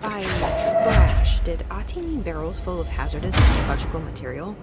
By trash, did Ati mean barrels full of hazardous biological material?